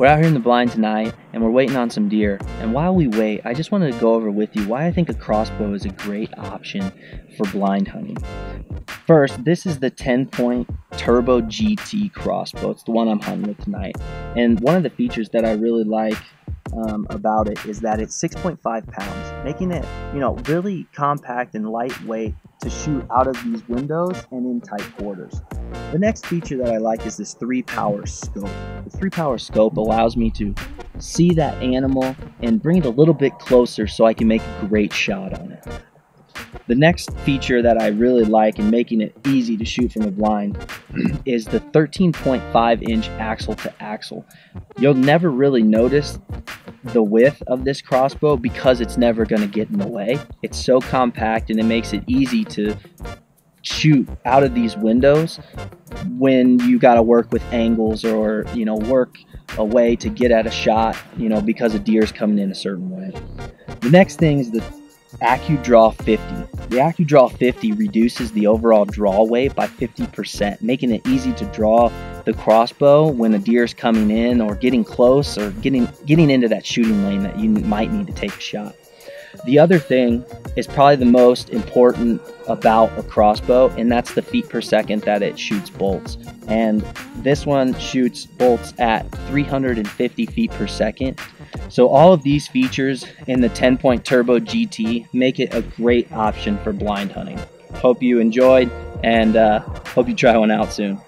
We're out here in the blind tonight and we're waiting on some deer. And while we wait, I just wanted to go over with you why I think a crossbow is a great option for blind hunting. First, this is the TenPoint Turbo GT crossbow. It's the one I'm hunting with tonight. And one of the features that I really like um, about it is that it's 6.5 pounds, making it, you know, really compact and lightweight to shoot out of these windows and in tight quarters. The next feature that I like is this three power scope. The three power scope allows me to see that animal and bring it a little bit closer so I can make a great shot on it. The next feature that I really like in making it easy to shoot from a blind is the 13.5 inch axle to axle. You'll never really notice the width of this crossbow because it's never going to get in the way. It's so compact and it makes it easy to shoot out of these windows when you got to work with angles or you know work a way to get at a shot you know because a deer's coming in a certain way the next thing is the AccuDraw 50. The AccuDraw 50 reduces the overall draw weight by 50%, making it easy to draw the crossbow when a deer is coming in or getting close or getting getting into that shooting lane that you might need to take a shot. The other thing is probably the most important about a crossbow, and that's the feet per second that it shoots bolts. And this one shoots bolts at 350 feet per second. So all of these features in the TenPoint turbo GT make it a great option for blind hunting. Hope you enjoyed and uh, hope you try one out soon.